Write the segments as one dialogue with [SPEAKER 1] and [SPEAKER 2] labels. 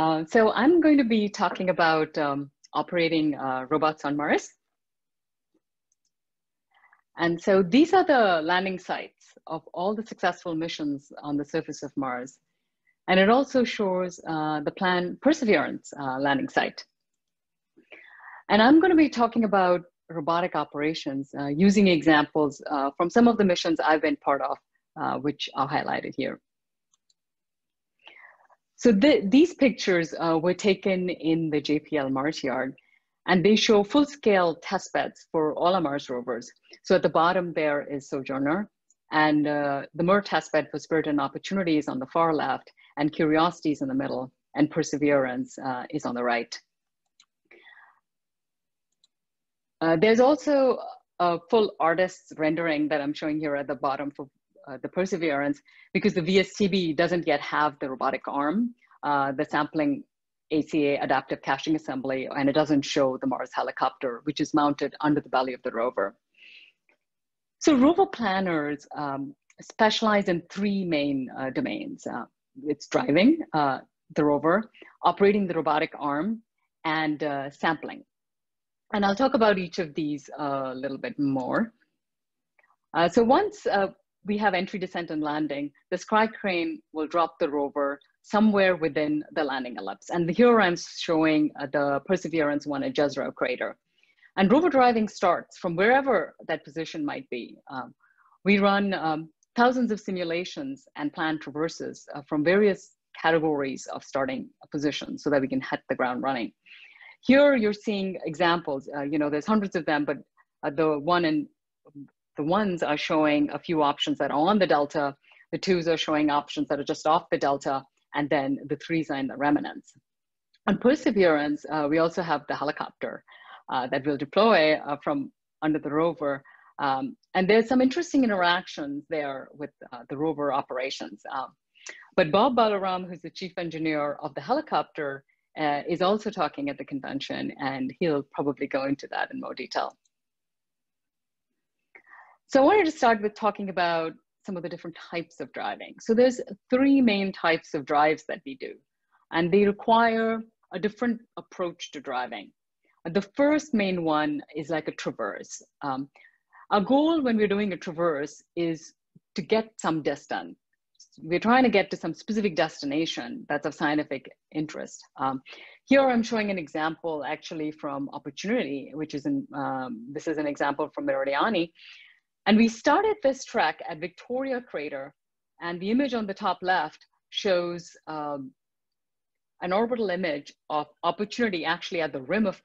[SPEAKER 1] Uh, so I'm going to be talking about um, operating uh, robots on Mars. And so these are the landing sites of all the successful missions on the surface of Mars. And it also shows uh, the planned Perseverance uh, landing site. And I'm going to be talking about robotic operations uh, using examples uh, from some of the missions I've been part of, which are highlighted here. So the, these pictures uh, were taken in the JPL Mars yard, and they show full-scale test beds for all our Mars rovers. So at the bottom there is Sojourner, and uh, the MER testbed for Spirit and Opportunity is on the far left, and Curiosity is in the middle, and Perseverance uh, is on the right. Uh, there's also a full artist's rendering that I'm showing here at the bottom for uh, the Perseverance, because the VSTB doesn't yet have the robotic arm, uh, the sampling ACA adaptive caching assembly, and it doesn't show the Mars helicopter, which is mounted under the belly of the rover. So rover planners um, specialize in three main uh, domains. Uh, it's driving uh, the rover, operating the robotic arm, and uh, sampling. And I'll talk about each of these a little bit more. Uh, so once uh, we have entry, descent, and landing, the sky crane will drop the rover somewhere within the landing ellipse. And here I'm showing the Perseverance 1 at Jezero crater. And rover driving starts from wherever that position might be. Um, we run um, thousands of simulations and plan traverses uh, from various categories of starting positions so that we can hit the ground running. Here you're seeing examples, uh, you know, there's hundreds of them, but uh, the one and the ones are showing a few options that are on the delta, the twos are showing options that are just off the delta, and then the threes are in the remnants. On Perseverance, uh, we also have the helicopter. Uh, that will deploy uh, from under the rover. Um, and there's some interesting interactions there with uh, the rover operations. Um, but Bob Balaram, who's the chief engineer of the helicopter, uh, is also talking at the convention, and he'll probably go into that in more detail. So I wanted to start with talking about some of the different types of driving. So there's three main types of drives that we do, and they require a different approach to driving. The first main one is like a traverse. Um, our goal when we're doing a traverse is to get some distance. We're trying to get to some specific destination that's of scientific interest. Um, here I'm showing an example actually from Opportunity, which is in, um, this is an example from Meridiani. And we started this trek at Victoria Crater, and the image on the top left shows um, an orbital image of Opportunity actually at the rim of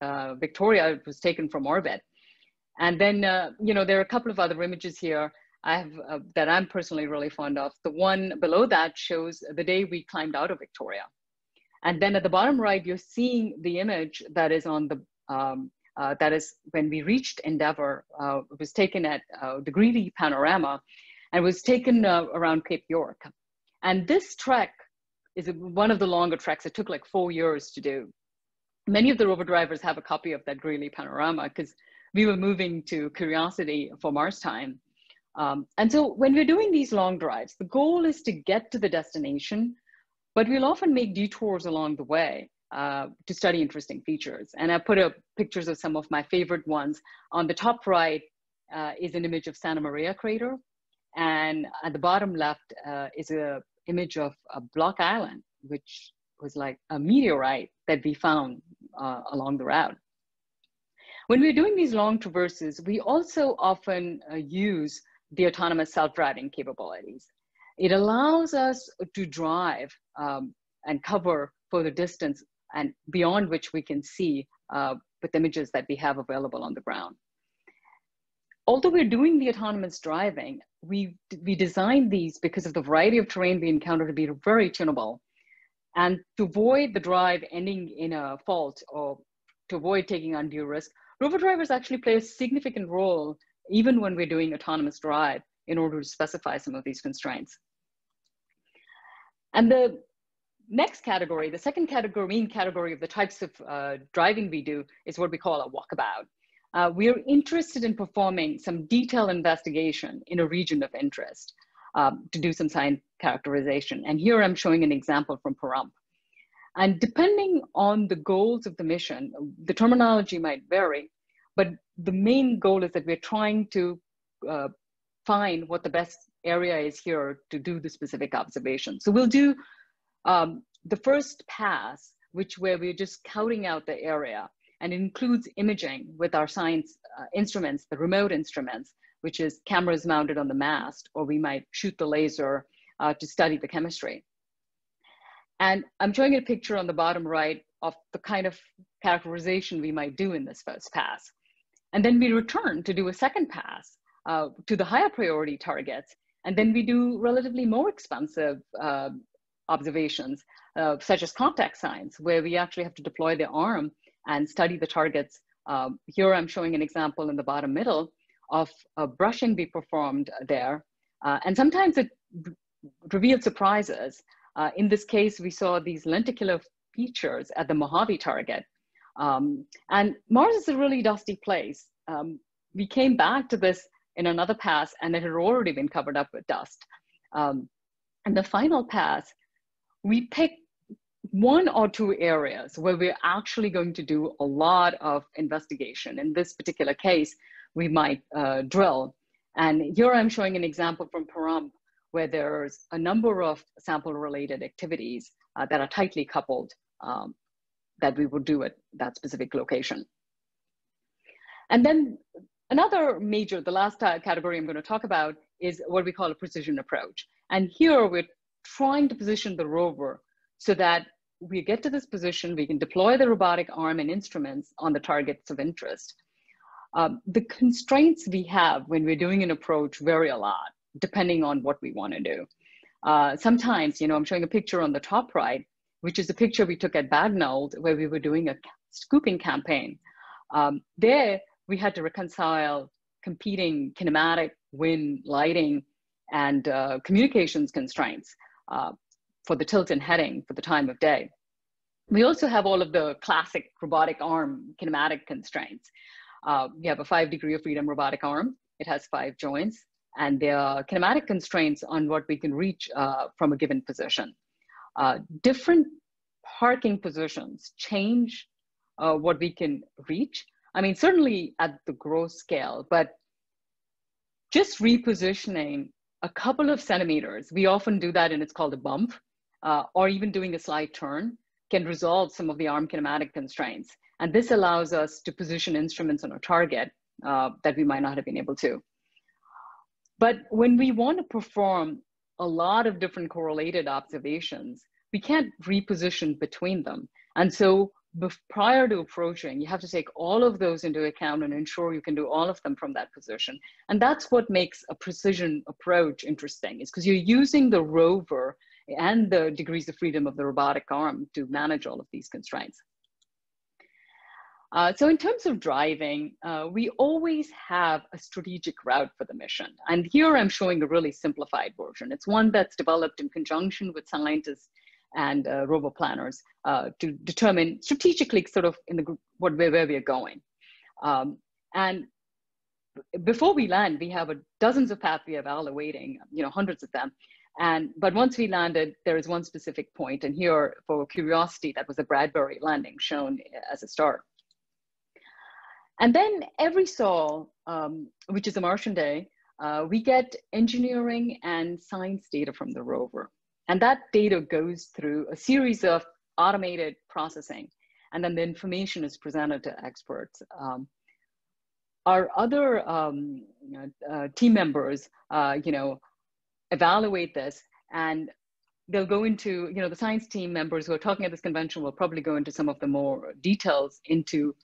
[SPEAKER 1] uh, Victoria It was taken from orbit. And then, uh, you know, there are a couple of other images here I have uh, that I'm personally really fond of. The one below that shows the day we climbed out of Victoria. And then at the bottom right, you're seeing the image that is on the, um, uh, that is when we reached Endeavour, uh, it was taken at uh, the Greeley Panorama and was taken uh, around Cape York. And this trek is one of the longer treks. It took like four years to do many of the rover drivers have a copy of that Greeley panorama because we were moving to Curiosity for Mars time. Um, and so when we're doing these long drives, the goal is to get to the destination, but we'll often make detours along the way uh, to study interesting features. And I put up pictures of some of my favorite ones. On the top right uh, is an image of Santa Maria crater. And at the bottom left uh, is an image of a Block Island, which was like a meteorite that we found uh, along the route. When we're doing these long traverses, we also often uh, use the autonomous self-driving capabilities. It allows us to drive um, and cover further distance and beyond which we can see uh, with images that we have available on the ground. Although we're doing the autonomous driving, we, we designed these because of the variety of terrain we encounter to be very tunable and to avoid the drive ending in a fault or to avoid taking undue risk, rover drivers actually play a significant role even when we're doing autonomous drive in order to specify some of these constraints. And the next category, the second category, main category of the types of uh, driving we do is what we call a walkabout. Uh, we are interested in performing some detailed investigation in a region of interest um, to do some sign characterization. And here I'm showing an example from Pahrump. And depending on the goals of the mission, the terminology might vary, but the main goal is that we're trying to uh, find what the best area is here to do the specific observation. So we'll do um, the first pass, which where we're just counting out the area, and includes imaging with our science uh, instruments, the remote instruments, which is cameras mounted on the mast, or we might shoot the laser uh, to study the chemistry. And I'm showing a picture on the bottom right of the kind of characterization we might do in this first pass. And then we return to do a second pass uh, to the higher priority targets. And then we do relatively more expensive uh, observations, uh, such as contact science, where we actually have to deploy the arm and study the targets. Um, here I'm showing an example in the bottom middle of a brushing we performed there. Uh, and sometimes it revealed surprises. Uh, in this case, we saw these lenticular features at the Mojave target. Um, and Mars is a really dusty place. Um, we came back to this in another pass and it had already been covered up with dust. Um, and the final pass, we pick one or two areas where we're actually going to do a lot of investigation. In this particular case, we might uh, drill. And here I'm showing an example from Pahrump where there's a number of sample related activities uh, that are tightly coupled um, that we would do at that specific location. And then another major, the last uh, category I'm going to talk about is what we call a precision approach. And here we're trying to position the rover so that we get to this position, we can deploy the robotic arm and instruments on the targets of interest. Um, the constraints we have when we're doing an approach vary a lot, depending on what we want to do. Uh, sometimes, you know, I'm showing a picture on the top right, which is a picture we took at Bagnold where we were doing a scooping campaign. Um, there, we had to reconcile competing kinematic, wind, lighting, and uh, communications constraints. Uh, for the tilt and heading for the time of day. We also have all of the classic robotic arm kinematic constraints. Uh, we have a five degree of freedom robotic arm. It has five joints and there are kinematic constraints on what we can reach uh, from a given position. Uh, different parking positions change uh, what we can reach. I mean, certainly at the gross scale, but just repositioning a couple of centimeters, we often do that and it's called a bump uh, or even doing a slight turn can resolve some of the arm kinematic constraints. And this allows us to position instruments on a target uh, that we might not have been able to. But when we want to perform a lot of different correlated observations, we can't reposition between them. And so prior to approaching, you have to take all of those into account and ensure you can do all of them from that position. And that's what makes a precision approach interesting is because you're using the rover and the degrees of freedom of the robotic arm to manage all of these constraints. Uh, so in terms of driving, uh, we always have a strategic route for the mission. And here I'm showing a really simplified version. It's one that's developed in conjunction with scientists and uh, planners uh, to determine strategically sort of in the group what, where, where we're going. Um, and before we land, we have a, dozens of paths we are evaluating, you know, hundreds of them. And, but once we landed, there is one specific point, and here for curiosity, that was a Bradbury landing shown as a star. And then every sol, um, which is a Martian day, uh, we get engineering and science data from the rover. And that data goes through a series of automated processing, and then the information is presented to experts. Um, our other um, uh, team members, uh, you know, evaluate this and they'll go into, you know, the science team members who are talking at this convention will probably go into some of the more details into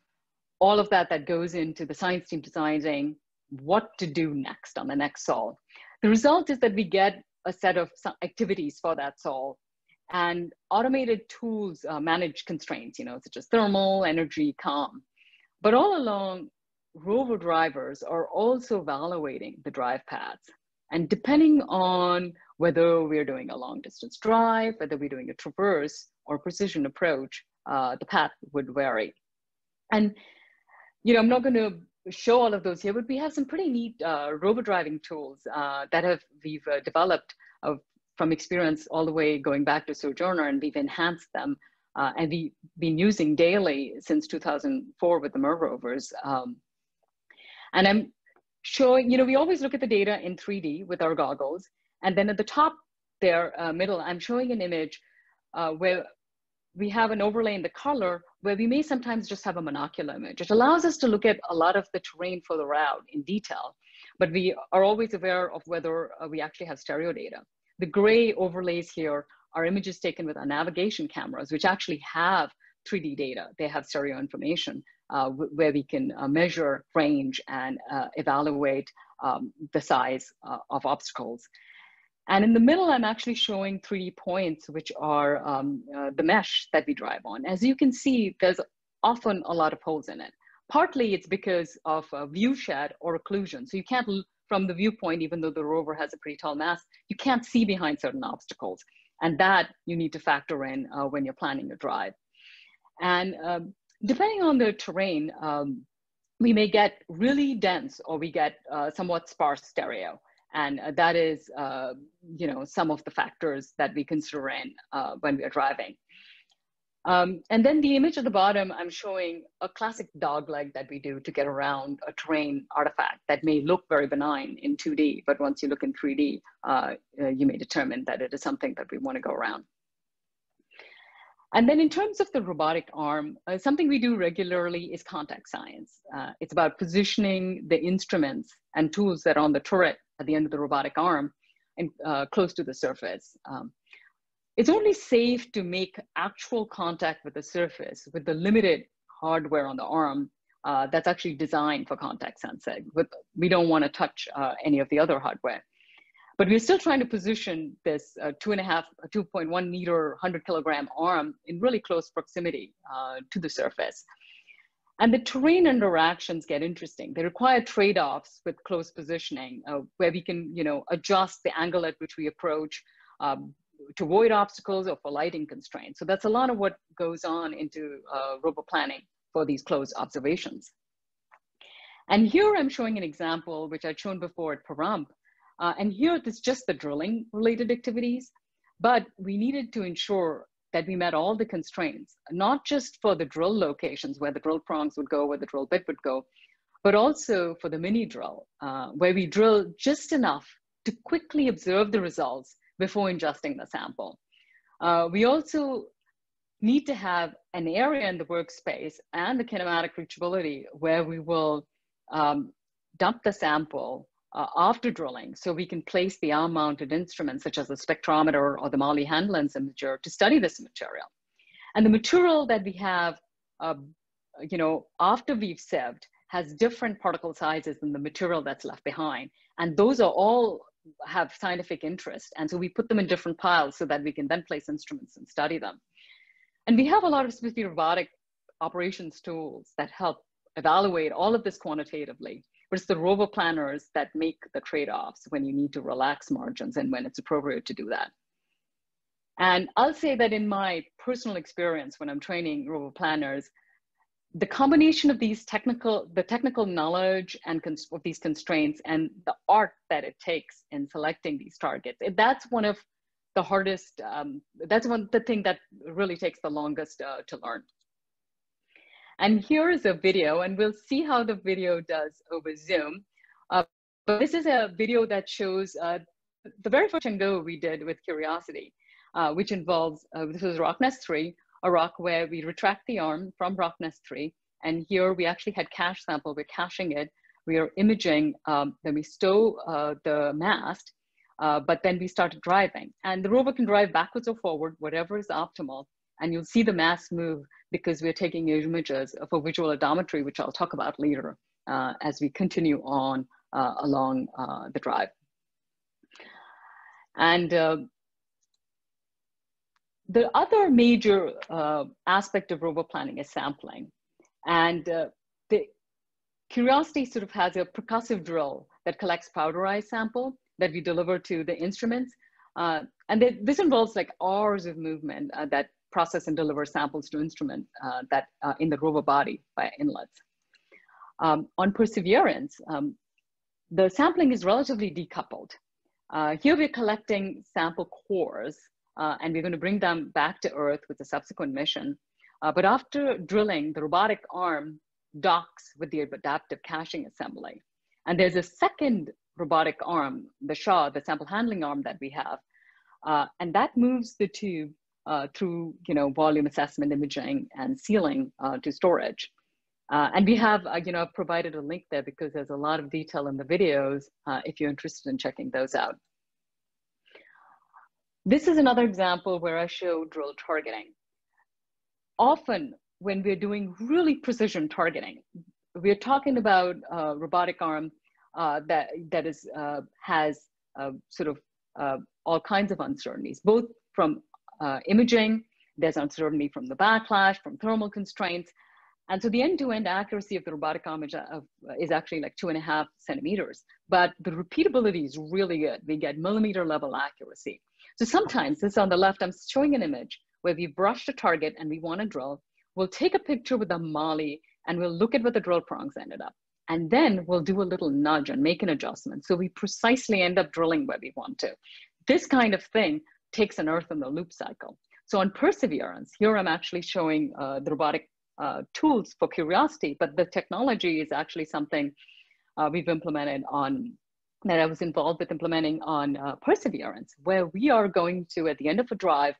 [SPEAKER 1] all of that that goes into the science team deciding what to do next on the next sol. The result is that we get a set of activities for that sol and automated tools uh, manage constraints, you know, such as thermal, energy, calm. But all along, rover drivers are also evaluating the drive paths. And depending on whether we're doing a long distance drive, whether we're doing a traverse or precision approach, uh, the path would vary. And, you know, I'm not going to show all of those here, but we have some pretty neat uh, robot driving tools uh, that have we've uh, developed from experience all the way going back to Sojourner, and we've enhanced them uh, and we've been using daily since 2004 with the MER rovers. Um, and I'm showing, you know, we always look at the data in 3D with our goggles. And then at the top there, uh, middle, I'm showing an image uh, where we have an overlay in the color where we may sometimes just have a monocular image. It allows us to look at a lot of the terrain further out in detail, but we are always aware of whether uh, we actually have stereo data. The gray overlays here are images taken with our navigation cameras, which actually have 3D data. They have stereo information uh, where we can uh, measure range and uh, evaluate um, the size uh, of obstacles. And in the middle, I'm actually showing 3D points, which are um, uh, the mesh that we drive on. As you can see, there's often a lot of holes in it. Partly it's because of view shed or occlusion. So you can't, from the viewpoint, even though the rover has a pretty tall mast, you can't see behind certain obstacles. And that you need to factor in uh, when you're planning your drive. And um, depending on the terrain, um, we may get really dense or we get uh, somewhat sparse stereo. And uh, that is, uh, you know, some of the factors that we consider in uh, when we are driving. Um, and then the image at the bottom, I'm showing a classic dog leg that we do to get around a terrain artifact that may look very benign in 2D, but once you look in 3D, uh, uh, you may determine that it is something that we want to go around. And then in terms of the robotic arm, uh, something we do regularly is contact science. Uh, it's about positioning the instruments and tools that are on the turret at the end of the robotic arm and uh, close to the surface. Um, it's only safe to make actual contact with the surface with the limited hardware on the arm uh, that's actually designed for contact sensing. With, we don't want to touch uh, any of the other hardware. But we're still trying to position this uh, two and a half, 2.1 meter, 100 kilogram arm in really close proximity uh, to the surface. And the terrain interactions get interesting. They require trade-offs with close positioning, uh, where we can, you know, adjust the angle at which we approach, um, to avoid obstacles or for lighting constraints. So that's a lot of what goes on into uh, robo planning for these close observations. And here I'm showing an example, which I'd shown before at Pahrump. Uh, and here it's just the drilling related activities, but we needed to ensure that we met all the constraints, not just for the drill locations where the drill prongs would go, where the drill bit would go, but also for the mini drill, uh, where we drill just enough to quickly observe the results before ingesting the sample. Uh, we also need to have an area in the workspace and the kinematic reachability where we will um, dump the sample uh, after drilling so we can place the arm mounted instruments such as the spectrometer or the MAHLI hand lens imager to study this material. And the material that we have, uh, you know, after we've sieved has different particle sizes than the material that's left behind. And those are all have scientific interest. And so we put them in different piles so that we can then place instruments and study them. And we have a lot of specific robotic operations tools that help evaluate all of this quantitatively. But it's the robo planners that make the trade-offs when you need to relax margins and when it's appropriate to do that. And I'll say that in my personal experience when I'm training robo planners, the combination of these technical, the technical knowledge and of these constraints and the art that it takes in selecting these targets, that's one of the hardest, um, that's one the thing that really takes the longest uh, to learn. And here is a video, and we'll see how the video does over Zoom. Uh, but this is a video that shows uh, the very first go we did with Curiosity, uh, which involves, uh, this was RockNest 3, a rock where we retract the arm from RockNest 3. And here we actually had cache sample, we're caching it. We are imaging, um, then we stow uh, the mast, uh, but then we started driving. And the rover can drive backwards or forward, whatever is optimal. And you'll see the mass move because we're taking images for visual odometry, which I'll talk about later uh, as we continue on uh, along uh, the drive. And uh, the other major uh, aspect of rover planning is sampling. And uh, the Curiosity sort of has a percussive drill that collects powderized sample that we deliver to the instruments. Uh, and they, this involves like hours of movement uh, that process and deliver samples to instrument uh, that uh, in the rover body by inlets. Um, on Perseverance, um, the sampling is relatively decoupled. here we're collecting sample cores uh, and we're going to bring them back to Earth with a subsequent mission. Uh, but after drilling, the robotic arm docks with the adaptive caching assembly. And there's a second robotic arm, the SHA, the sample handling arm that we have, uh, and that moves the tube uh, through you know, volume assessment, imaging, and sealing uh, to storage. Uh, and we have, uh, you know, provided a link there because there's a lot of detail in the videos uh, if you're interested in checking those out. This is another example where I show drill targeting. Often when we're doing really precision targeting, we're talking about a robotic arm uh, that, that is, has sort of all kinds of uncertainties, both from imaging, there's uncertainty from the backlash, from thermal constraints, and so the end-to-end accuracy of the robotic arm is, uh, is actually like two and a half centimeters, but the repeatability is really good. We get millimeter level accuracy. So sometimes this on the left, I'm showing an image where we brushed a target and we want to drill. We'll take a picture with a MAHLI and we'll look at what the drill prongs ended up. And then we'll do a little nudge and make an adjustment. So we precisely end up drilling where we want to. This kind of thing takes an earth in the loop cycle. So on Perseverance, here I'm actually showing uh, the robotic uh, tools for curiosity, but the technology is actually something uh, we've implemented on that I was involved with implementing on uh, Perseverance, where we are going to, at the end of a drive,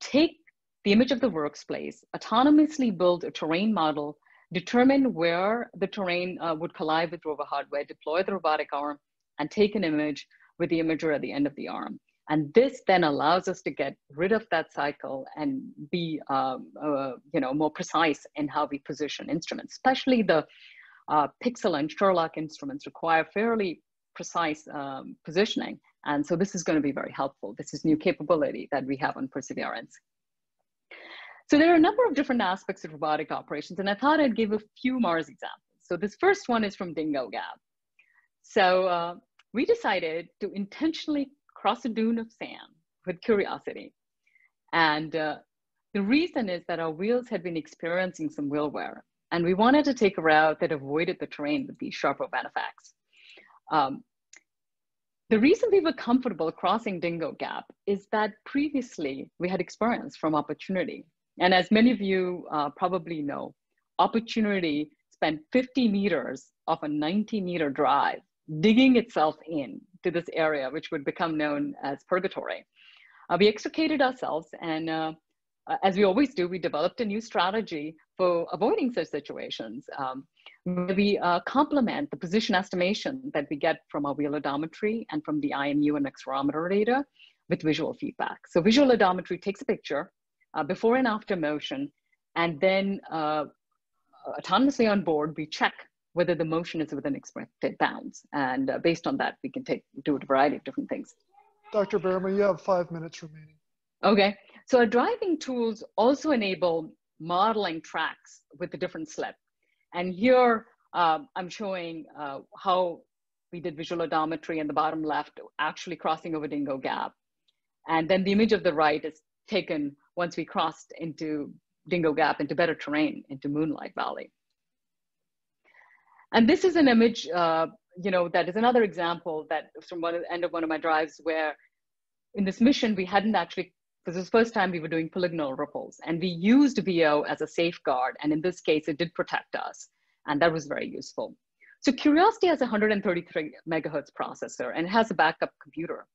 [SPEAKER 1] take the image of the workspace, autonomously build a terrain model, determine where the terrain uh, would collide with rover hardware, deploy the robotic arm, and take an image with the imager at the end of the arm. And this then allows us to get rid of that cycle and be, um, uh, you know, more precise in how we position instruments, especially the uh, PIXL and SHERLOC instruments require fairly precise um, positioning. And so this is going to be very helpful. This is new capability that we have on Perseverance. So there are a number of different aspects of robotic operations, and I thought I'd give a few Mars examples. So this first one is from Dingo Gap. So uh, we decided to intentionally cross a dune of sand with curiosity. And uh, the reason is that our wheels had been experiencing some wheel wear, and we wanted to take a route that avoided the terrain with these sharper ventifacts. Um, the reason we were comfortable crossing Dingo Gap is that previously we had experience from Opportunity. And as many of you uh, probably know, Opportunity spent 50 meters of a 90 meter drive digging itself in to this area, which would become known as purgatory. Uh, we extricated ourselves and uh, uh, as we always do, we developed a new strategy for avoiding such situations. Um, we uh, complement the position estimation that we get from our wheel odometry and from the IMU and accelerometer data with visual feedback. So visual odometry takes a picture, uh, before and after motion, and then uh, autonomously on board, we check whether the motion is within expected bounds. And uh, based on that, we can take do a variety of different things.
[SPEAKER 2] Dr. Verma, you have five minutes remaining.
[SPEAKER 1] Okay, so our driving tools also enable modeling tracks with a different slip. And here um, I'm showing uh, how we did visual odometry in the bottom left, actually crossing over Dingo Gap. And then the image of the right is taken once we crossed into Dingo Gap, into better terrain, into Moonlight Valley. And this is an image, uh, you know, that is another example that from one end of one of my drives where in this mission, we hadn't actually, this was the first time we were doing polygonal ripples and we used VO as a safeguard. And in this case, it did protect us. And that was very useful. So Curiosity has a 133 megahertz processor and has a backup computer.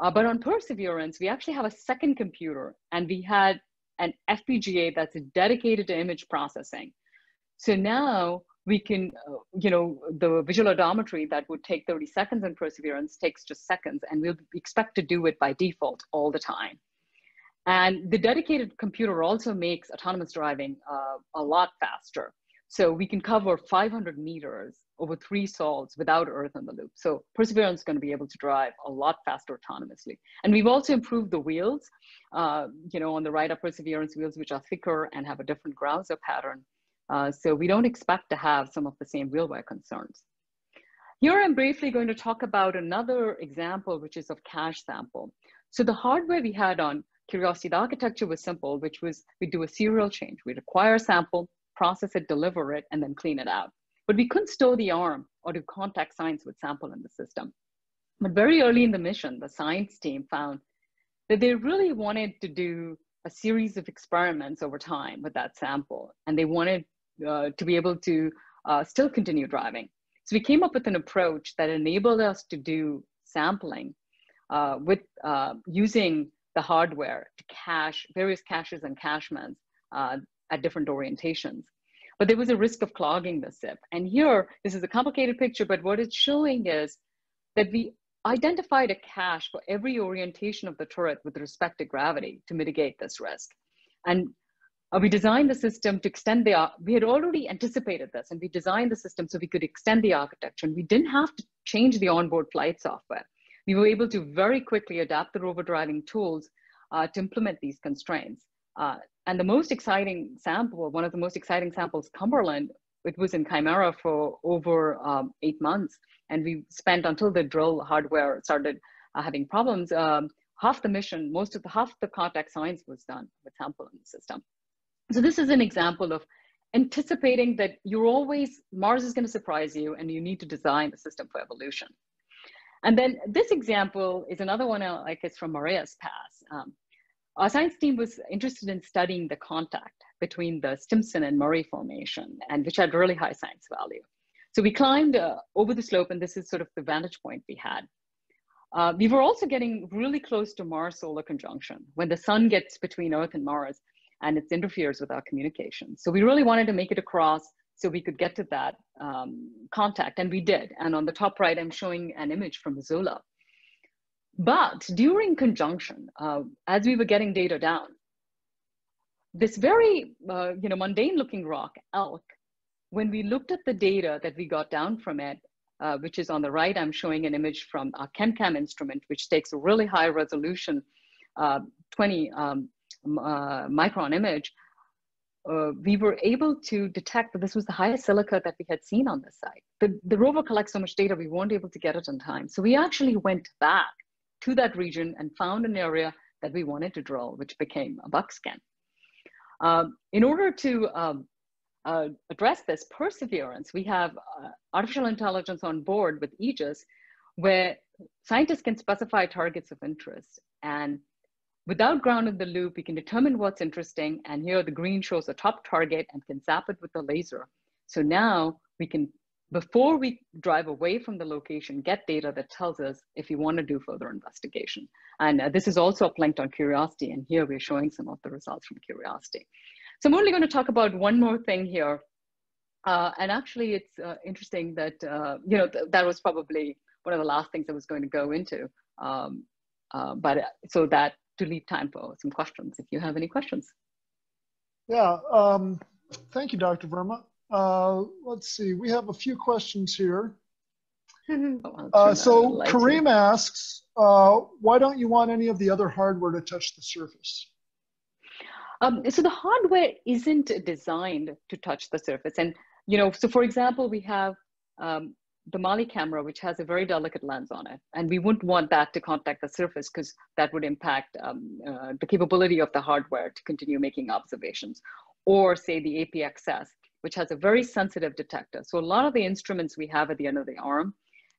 [SPEAKER 1] Uh, but on Perseverance, we actually have a second computer and we had an FPGA that's dedicated to image processing. So now we can, uh, you know, the visual odometry that would take 30 seconds in Perseverance takes just seconds, and we'll expect to do it by default all the time. And the dedicated computer also makes autonomous driving uh, a lot faster. So we can cover 500 meters over three sols without Earth in the loop. So Perseverance is going to be able to drive a lot faster autonomously. And we've also improved the wheels. Uh, you know, on the right are Perseverance wheels, which are thicker and have a different Grouser pattern. Uh, so we don't expect to have some of the same wear concerns. Here I'm briefly going to talk about another example, which is of cache sample. So the hardware we had on Curiosity, the architecture was simple, which was we do a serial change. We'd acquire a sample, process it, deliver it, and then clean it out. But we couldn't store the arm or do contact science with sample in the system. But very early in the mission, the science team found that they really wanted to do a series of experiments over time with that sample, and they wanted uh, to be able to uh, still continue driving. So we came up with an approach that enabled us to do sampling uh, with uh, using the hardware to cache various caches and cachements uh, at different orientations. But there was a risk of clogging the SIP. And here, this is a complicated picture, but what it's showing is that we identified a cache for every orientation of the turret with respect to gravity to mitigate this risk. And uh, we designed the system to extend the, we had already anticipated this and we designed the system so we could extend the architecture and we didn't have to change the onboard flight software. We were able to very quickly adapt the rover driving tools uh, to implement these constraints. Uh, and the most exciting sample, one of the most exciting samples, Cumberland, it was in CHIMRA for over um, eight months. And we spent until the drill hardware started uh, having problems, um, half the mission, most of the half the contact science was done with sample in the system. So this is an example of anticipating that you're always, Mars is gonna surprise you and you need to design the system for evolution. And then this example is another one uh, like it's from Marias Pass. Um, our science team was interested in studying the contact between the Stimson and Murray formation, and which had really high science value. So we climbed uh, over the slope, and this is sort of the vantage point we had. Uh, we were also getting really close to Mars solar conjunction when the sun gets between Earth and Mars and it interferes with our communication. So we really wanted to make it across so we could get to that um, contact, and we did. And on the top right, I'm showing an image from Zola. But during conjunction, uh, as we were getting data down, this very uh, you know mundane looking rock, elk, when we looked at the data that we got down from it, uh, which is on the right, I'm showing an image from our ChemCam instrument, which takes a really high resolution, uh, 20 um, uh, micron image, uh, we were able to detect that this was the highest silica that we had seen on this site. The, the rover collects so much data, we weren't able to get it in time. So we actually went back to that region and found an area that we wanted to drill, which became a buckskin. Um, in order to um, uh, address this perseverance, we have uh, artificial intelligence on board with Aegis, where scientists can specify targets of interest. And without ground in the loop, we can determine what's interesting. And here the green shows a top target and can zap it with a laser. So now we can before we drive away from the location, get data that tells us if we want to do further investigation. And uh, this is also uplinked on Curiosity, and here we're showing some of the results from Curiosity. So I'm only going to talk about one more thing here. Uh, and actually, it's uh, interesting that, uh, you know, th that was probably one of the last things I was going to go into. Um, uh, but uh, so that to leave time for some questions, if you have any questions.
[SPEAKER 2] Yeah, um, thank you, Dr. Verma. Uh, let's see, we have a few questions here. Oh, uh, so Kareem asks, uh, why don't you want any of the other hardware to touch the surface?
[SPEAKER 1] Um, so the hardware isn't designed to touch the surface. And, you know, so for example, we have um, the MAHLI camera, which has a very delicate lens on it. And we wouldn't want that to contact the surface because that would impact um, uh, the capability of the hardware to continue making observations. Or say the APXS, which has a very sensitive detector. So a lot of the instruments we have at the end of the arm,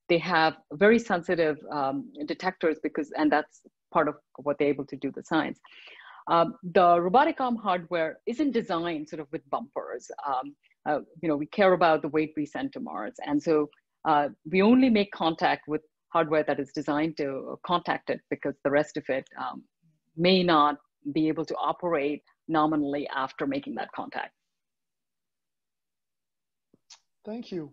[SPEAKER 1] they have very sensitive um, detectors because, and that's part of what they're able to do the science. Um, the robotic arm hardware isn't designed sort of with bumpers. Um, uh, you know, we care about the weight we send to Mars. And so uh, we only make contact with hardware that is designed to contact it because the rest of it um, may not be able to operate nominally after making that contact.
[SPEAKER 2] Thank you.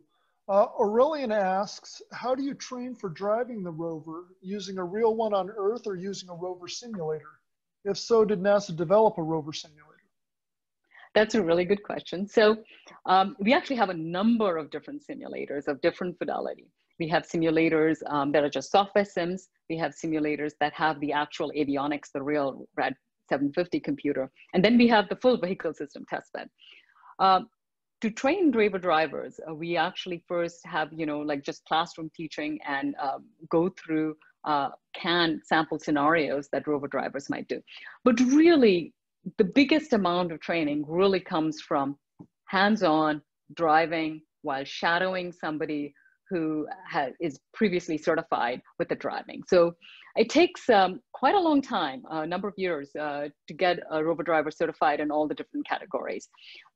[SPEAKER 2] Uh, Aurelian asks, how do you train for driving the rover using a real one on Earth or using a rover simulator? If so, did NASA develop a rover simulator?
[SPEAKER 1] That's a really good question. So um, we actually have a number of different simulators of different fidelity. We have simulators um, that are just software sims. We have simulators that have the actual avionics, the real RAD 750 computer. And then we have the full vehicle system testbed. Um, to train rover drivers, uh, we actually first have, you know, like just classroom teaching and uh, go through uh, canned sample scenarios that rover drivers might do. But really, the biggest amount of training really comes from hands-on driving while shadowing somebody who is previously certified with the driving. So it takes um, quite a long time, a number of years, uh, to get a rover driver certified in all the different categories.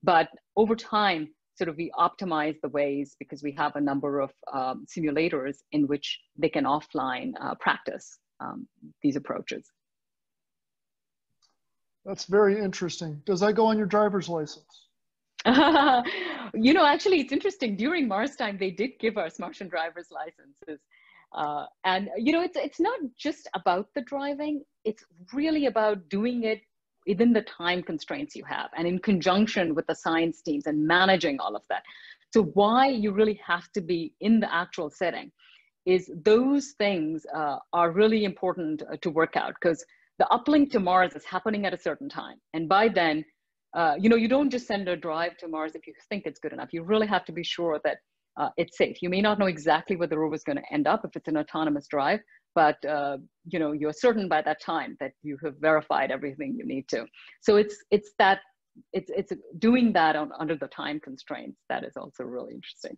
[SPEAKER 1] But over time, sort of we optimize the ways because we have a number of um, simulators in which they can offline uh, practice um, these approaches.
[SPEAKER 2] That's very interesting. Does that go on your driver's license?
[SPEAKER 1] you know, actually, it's interesting. During Mars time, they did give us Martian driver's licenses. Uh, and, you know, it's, it's not just about the driving, it's really about doing it within the time constraints you have and in conjunction with the science teams and managing all of that. So, why you really have to be in the actual setting is those things uh, are really important uh, to work out because the uplink to Mars is happening at a certain time. And by then, uh, you know, you don't just send a drive to Mars if you think it's good enough. You really have to be sure that uh, it's safe. You may not know exactly where the rover is going to end up if it's an autonomous drive, but uh, you know you're certain by that time that you have verified everything you need to. So it's it's that it's it's doing that on, under the time constraints that is also really interesting.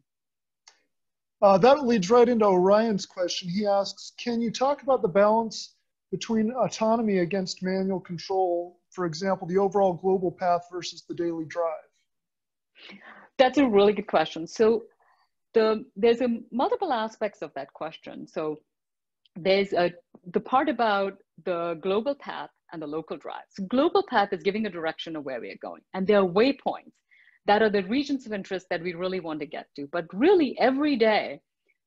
[SPEAKER 2] Uh, that leads right into Orion's question. He asks, can you talk about the balance between autonomy against manual control, for example, the overall global path versus the daily drive?
[SPEAKER 1] That's a really good question. So the, there's a multiple aspects of that question. So there's a, the part about the global path and the local drive. So global path is giving a direction of where we are going. And there are waypoints that are the regions of interest that we really want to get to. But really every day,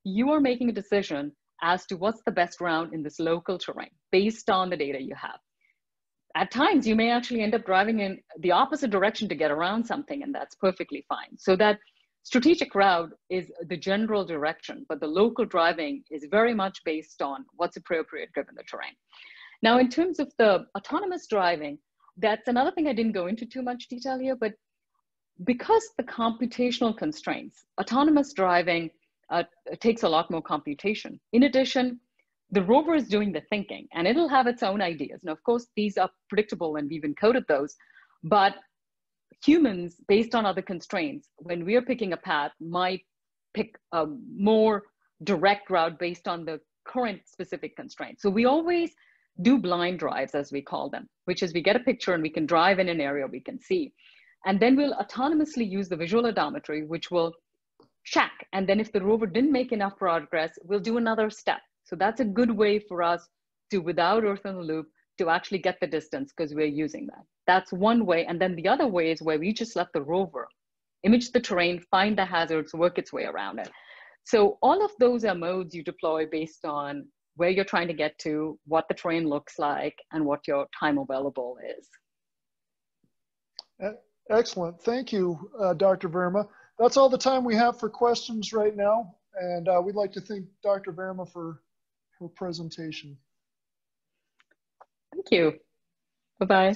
[SPEAKER 1] you are making a decision as to what's the best route in this local terrain based on the data you have. At times, you may actually end up driving in the opposite direction to get around something, and that's perfectly fine. So that strategic route is the general direction, but the local driving is very much based on what's appropriate given the terrain. Now, in terms of the autonomous driving, that's another thing I didn't go into too much detail here, but because the computational constraints, autonomous driving uh, takes a lot more computation. In addition, the rover is doing the thinking and it'll have its own ideas. Now, of course, these are predictable and we've encoded those, but humans, based on other constraints, when we're picking a path, might pick a more direct route based on the current specific constraints. So we always do blind drives, as we call them, which is we get a picture and we can drive in an area we can see. And then we'll autonomously use the visual odometry, which will check. And then if the rover didn't make enough progress, we'll do another step. So that's a good way for us to, without Earth in the loop, to actually get the distance because we're using that. That's one way. And then the other way is where we just let the rover image the terrain, find the hazards, work its way around it. So all of those are modes you deploy based on where you're trying to get to, what the terrain looks like, and what your time available is.
[SPEAKER 2] Excellent. Thank you, uh, Dr. Verma that's all the time we have for questions right now. And uh, we'd like to thank Dr. Verma for her presentation.
[SPEAKER 1] Thank you. Bye-bye.